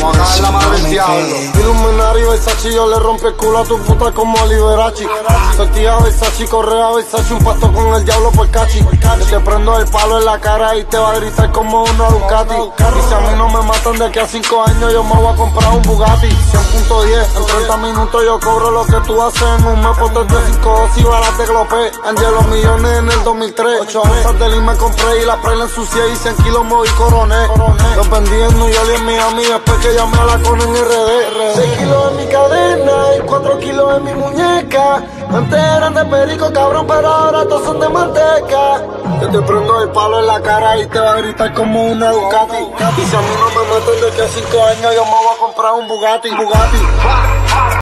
A la madre del diablo. Illuminati, Versace, yo le rompe el culo a tu puta como Liberace. Sortilla Versace, correa Versace, un pasto con el diablo por cachi. Te prendo el palo en la cara y te va a gritar como una Ducati. Y si a mí no me matan de aquí a 5 años, yo me voy a comprar un Bugatti. 100.10, en 30 minutos yo cobro lo que tú haces en un mes. Potes de 5 y balas de glopé. Angel los millones en el 2003. 8 onzas de me compré y la prela ensucié y 100 kilos moví coroné. Los vendí en New York y en Miami después que llamé a la con en RD. 6 kilos en mi cadena y 4 kilos en mi muñeca. Antes eran de perico, cabrón, pero ahora todos son de manteca. Yo te prendo el palo en la cara y te va a gritar como una Ducati. Y si a mí no me matan de que a 5 años, yo me voy a comprar un Bugatti. Bugatti.